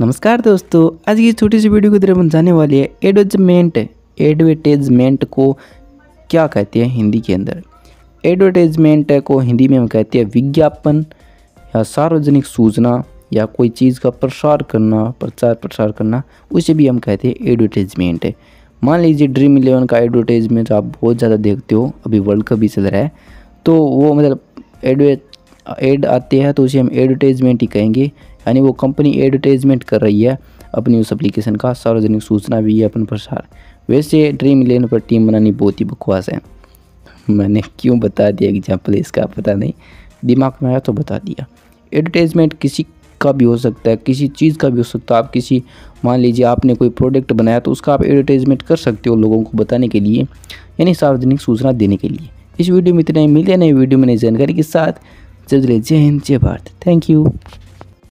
नमस्कार दोस्तों, आज की छोटी सी वीडियो की तरफ़ हम जाने वाली है एडवर्टाइजमेंट। एडवर्टाइजमेंट को क्या कहते हैं हिंदी के अंदर? एडवर्टाइजमेंट को हिंदी में हम कहते हैं विज्ञापन या सार्वजनिक सूचना या कोई चीज़ का प्रसार करना, प्रचार प्रसार करना, उसे भी हम कहते हैं एडवर्टाइजमेंट। मान लीजिए ड्रीम इलेवन का एडवर्टाइजमेंट आप बहुत ज़्यादा देखते हो, अभी वर्ल्ड कप भी चल रहा है तो वो मतलब एडवर्ट एड आते हैं तो उसे हम एडवर्टाइजमेंट ही कहेंगे। यानी वो कंपनी एडवर्टाइजमेंट कर रही है अपनी उस एप्लीकेशन का, सार्वजनिक सूचना भी है अपन प्रसार वैसे ड्रीम इलेवन पर टीम बनानी बहुत ही बकवास है। मैंने क्यों बता दिया एग्ज़ाम्पल इसका पता नहीं। दिमाग में आया तो बता दिया। एडवर्टाइजमेंट किसी का भी हो सकता है, किसी चीज़ का भी हो सकता है। आप किसी, मान लीजिए आपने कोई प्रोडक्ट बनाया तो उसका आप एडवर्टाइजमेंट कर सकते हो लोगों को बताने के लिए, यानी सार्वजनिक सूचना देने के लिए। इस वीडियो में इतना मिले नई वीडियो में नई जानकारी के साथ। जय हिंद जय भारत। Thank you